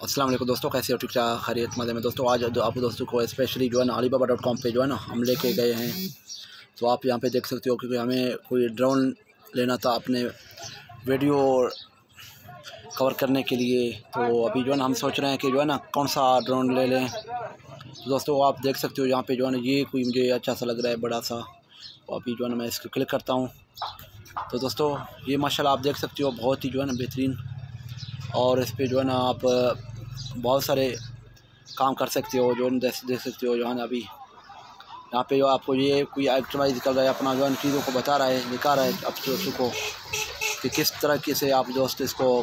वालेकुम दोस्तों, कैसे हो? ठीक ठाक? खरीत मज़े में दोस्तों, आज आप दोस्तों को स्पेशली जो है ना अली अलीबाबा डॉट कॉम पर जो है ना, हम लेके गए हैं। तो आप यहाँ पे देख सकते हो क्योंकि हमें कोई ड्रोन लेना था अपने वीडियो कवर करने के लिए। तो अभी जो है ना, हम सोच रहे हैं कि जो है ना कौन सा ड्रोन ले लें। तो दोस्तों, आप देख सकते हो यहाँ पे जो है ना, ये कोई मुझे अच्छा सा लग रहा है, बड़ा सा। तो अभी जो है ना, मैं इसको क्लिक करता हूँ। तो दोस्तों, ये माशाल्लाह आप देख सकते हो, बहुत ही जो है ना बेहतरीन। और इस पर जो है ना, आप बहुत सारे काम कर सकते हो, जो देख देख सकते हो, जो है ना अभी। यहाँ पे जो आपको ये कोई एक्टिवाइज कर रहा है, अपना जो है चीज़ों को बता रहा है, दिखा रहा है, अब दोस्तों को कि किस तरह से आप दोस्त इसको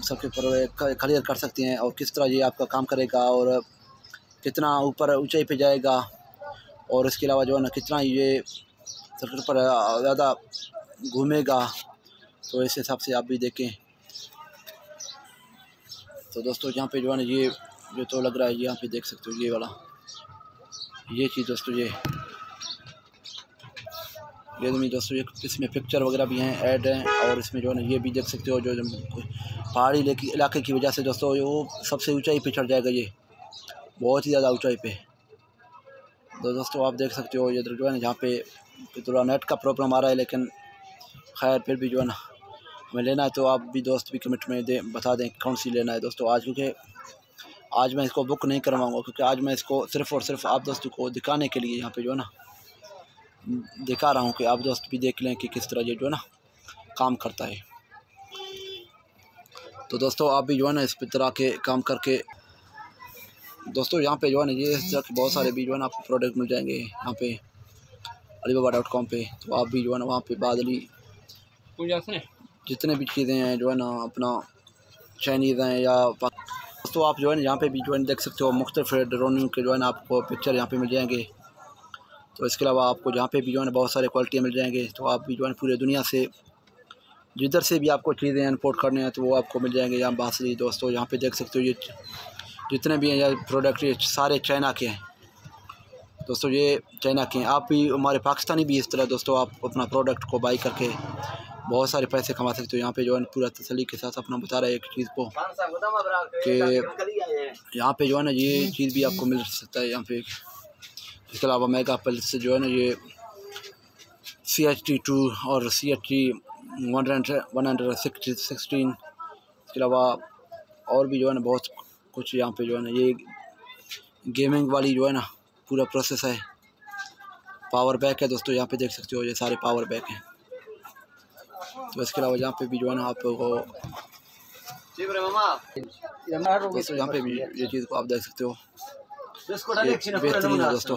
सबके पर क्लियर कर सकते हैं और किस तरह ये आपका काम करेगा और कितना ऊपर ऊंचाई पे जाएगा और इसके अलावा जो है ना कितना ये सर्कल पर ज़्यादा घूमेगा। तो इस हिसाब से आप भी देखें। तो दोस्तों यहाँ पे जो है ना, ये जो तो लग रहा है यहाँ पे देख सकते हो, ये वाला। ये चीज़ दोस्तों, ये। ये तो दोस्तों, ये इसमें पिक्चर वगैरह भी हैं ऐड हैं, और इसमें जो है ना, ये भी देख सकते हो, जो पहाड़ी इलाके की वजह से दोस्तों वो सबसे ऊंचाई पे चढ़ जाएगा ये। बहुत ही ज़्यादा ऊंचाई पे। तो दोस्तों, आप देख सकते हो, ये जो है ना, जहाँ पे थोड़ा नेट का प्रॉब्लम आ रहा है, लेकिन खैर, फिर भी जो है ना हमें लेना है तो आप भी दोस्त भी कमेंट में दे, बता दें कौन सी लेना है दोस्तों आज, क्योंकि आज मैं इसको बुक नहीं करवाऊँगा, क्योंकि आज मैं इसको सिर्फ़ और सिर्फ़ आप दोस्तों को दिखाने के लिए यहाँ पे जो है ना, दिखा रहा हूँ कि आप दोस्त भी देख लें कि किस तरह ये जो है ना काम करता है। तो दोस्तों आप भी जो है ना इस तरह के काम करके, दोस्तों यहाँ पे जो है ना ये इस तरह के बहुत सारे भी जो है ना आपको प्रोडक्ट मिल जाएँगे यहाँ पे अलीबाबा डॉट कॉम पर तो आप भी जो है ना वहाँ पे बादली जितने भी चीज़ें हैं जो है ना, अपना चाइनीज़ हैं या तो आप जो है ना, यहाँ पे भी जो है देख सकते हो मुख्तफ ड्रोनिंग के जो है ना आपको पिक्चर यहाँ पे मिल जाएँगे। तो इसके अलावा आपको जहाँ पे भी जो है ना बहुत सारे क्वालिटी मिल जाएँगे। तो आप भी जो है पूरे दुनिया से, जिधर से भी आपको चीज़ें इम्पोर्ट करने हैं तो वो आपको मिल जाएँगे। यहाँ बासरी दोस्तों, यहाँ पे देख सकते हो ये जितने भी हैं प्रोडक्ट ये सारे चाइना के हैं। दोस्तों, ये चाइना के हैं। आप भी, हमारे पाकिस्तानी भी इस तरह दोस्तों, आप अपना प्रोडक्ट को बाई करके बहुत सारे पैसे कमा सकते हो। यहाँ पे जो है पूरा तसली के साथ अपना बता रहा है एक चीज़ को कि यहाँ पे जो है ना ये चीज़ भी आपको मिल सकता है यहाँ पे। इसके अलावा मेगा पल से जो है ना ये सी एच टी टू और C H T one hundred one hundred sixteen इसके अलावा और भी जो है ना बहुत कुछ यहाँ पे जो है ना ये गेमिंग वाली जो है ना पूरा प्रोसेस है। पावर बैक है दोस्तों यहाँ पे देख सकते हो ये सारे पावर बैक हैं। तो इसके अलावा यहाँ पे भी जो है ना आपको दोस्तों यहाँ पे भी ये चीज़ को आप देख सकते हो। बेहतरीन है दोस्तों।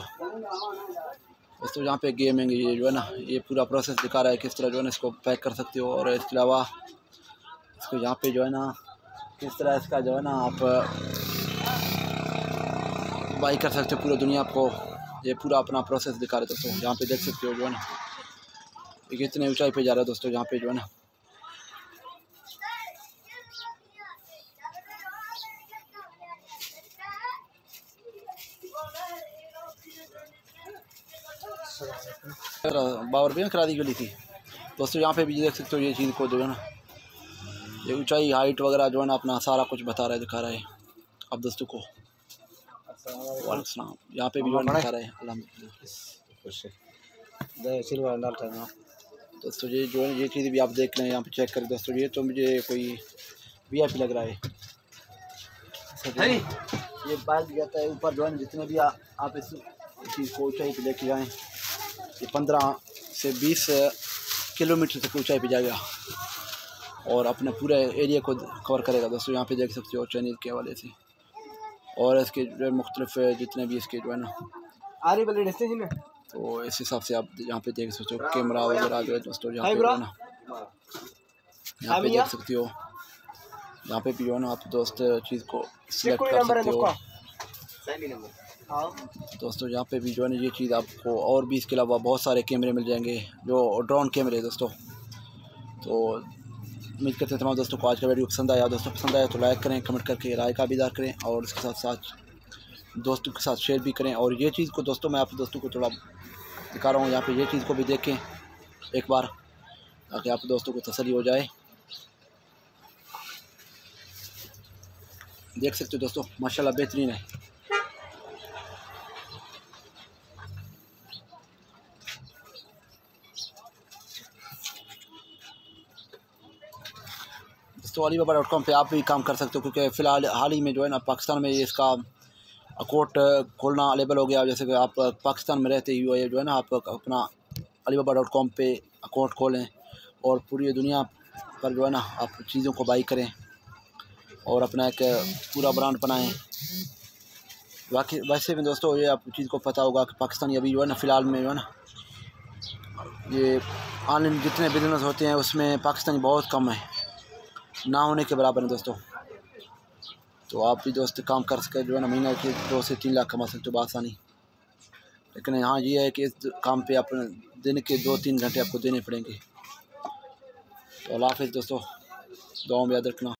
दोस्तों यहाँ पे गेमिंग ये जो है ना, ये पूरा प्रोसेस दिखा रहा है किस तरह जो है ना इसको पैक कर सकते हो और इसके अलावा इसको यहाँ पे जो है ना किस तरह इसका जो है ना आप बाई कर सकते हो पूरी दुनिया आपको ये पूरा अपना प्रोसेस दिखा रहे दोस्तों। यहाँ पे देख सकते हो जो है ना। ये कितने ऊंचाई पे जा रहा है दोस्तों यहाँ पे जो है ना। बावर भी करा दी गई थी। दोस्तों यहाँ पे भी देख सकते हो ये चीज़ को जो है ना ये ऊंचाई हाइट वगैरह जो है ना अपना सारा कुछ बता रहा है दिखा रहा है। अब दोस्तों को। वालेकुम यहाँ पे भी जो दिखा रहा है अलहमदिल्ला दोस्तों ये जो ये चीज़ भी आप देख रहे हैं यहाँ पे चेक करें दोस्तों ये तो मुझे कोई वी आई लग रहा है। ये बाइक जाता है ऊपर जो है जितने भी आ, आप इस चीज़ को ऊंचाई पे लेके जाएँ ये पंद्रह से बीस किलोमीटर तक ऊँचाई पर जाएगा और अपने पूरे एरिया को कवर करेगा। दोस्तों यहाँ पे देख सकते हो चाइनीज़ के हवाले से। और इसके जो है मुख्तलिफ़ जितने भी इसके जो है ना आ रही बल्ले तो इस हिसाब से आप यहाँ पे देख सकते हो कैमरा वगैरह जो है दोस्तों यहाँ पे ना यहाँ पे देख सकते हो। यहाँ पे भी जो है ना आप दोस्त चीज़ को सिलेक्ट कर सकते हो। हाँ। दोस्तों यहाँ पे भी जो है ना ये चीज़ आपको और भी इसके अलावा बहुत सारे कैमरे मिल जाएँगे जो ड्रोन कैमरे दोस्तों। तो उम्मीद करते हैं तमाम दोस्तों को आज का वीडियो पसंद आया। दोस्तों पसंद आया तो लाइक करें कमेंट करके राय का भी करें और इसके साथ साथ दोस्तों के साथ शेयर भी करें। और ये चीज़ को दोस्तों, मैं आप दोस्तों को थोड़ा दिखा रहा हूँ। यहाँ पे ये चीज़ को भी देखें एक बार, ताकि आप दोस्तों को तसली हो जाए। देख सकते हो दोस्तों, माशाल्लाह बेहतरीन है। दोस्तों अली बाबा डॉट कॉम पर आप भी काम कर सकते हो, क्योंकि फ़िलहाल, हाल ही में जो है ना, पाकिस्तान में इसका अकाउंट खोलना अलेबल हो गया। जैसे कि आप पाकिस्तान में रहते हुए जो है ना, आप अपना अली बाबा डॉट कॉम पर अकाउंट खोलें और पूरी दुनिया पर, जो है ना, आप चीज़ों को बाई करें और अपना एक पूरा ब्रांड बनाएँ। बाकी, वैसे भी दोस्तों, ये आप चीज़ को पता होगा कि पाकिस्तानी अभी, जो है ना, फ़िलहाल में, जो है ना, ये ऑनलाइन जितने बिज़नेस होते हैं, उसमें पाकिस्तानी बहुत कम है। ना होने के बराबर है दोस्तों। तो आप भी दोस्त काम कर सके जो है ना, महीना के दो से तीन लाख कमा सकते हो बासानी लेकिन हाँ ये है कि इस काम पे आप दिन के दो तीन घंटे आपको देने पड़ेंगे। तो अल्लाह हाफिज़ दोस्तों दुआ में याद रखना।